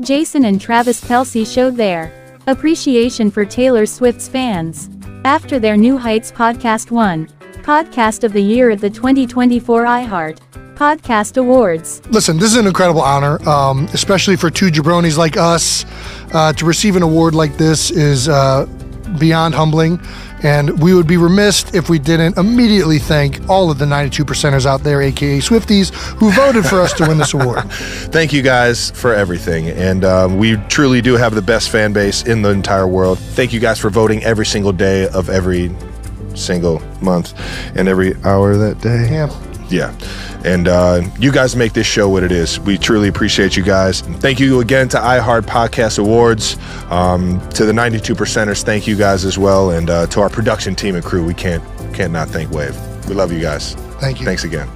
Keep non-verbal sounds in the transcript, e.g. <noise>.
Jason and Travis Kelce showed their appreciation for Taylor Swift's fans. After their New Heights podcast won Podcast of the Year at the 2024 iHeart Podcast Awards. Listen, this is an incredible honor, um, especially for two jabronis like us. Uh, to receive an award like this is uh, beyond humbling. And we would be remiss if we didn't immediately thank all of the 92 percenters out there, aka Swifties, who voted for us to win this award. <laughs> Thank you guys for everything. And um, we truly do have the best fan base in the entire world. Thank you guys for voting every single day of every single month and every hour that day. Yeah. Yeah. And uh, you guys make this show what it is. We truly appreciate you guys. Thank you again to iHeart Podcast Awards, um, to the 92 percenters. Thank you guys as well, and uh, to our production team and crew. We can't can't not thank Wave. We love you guys. Thank you. Thanks again.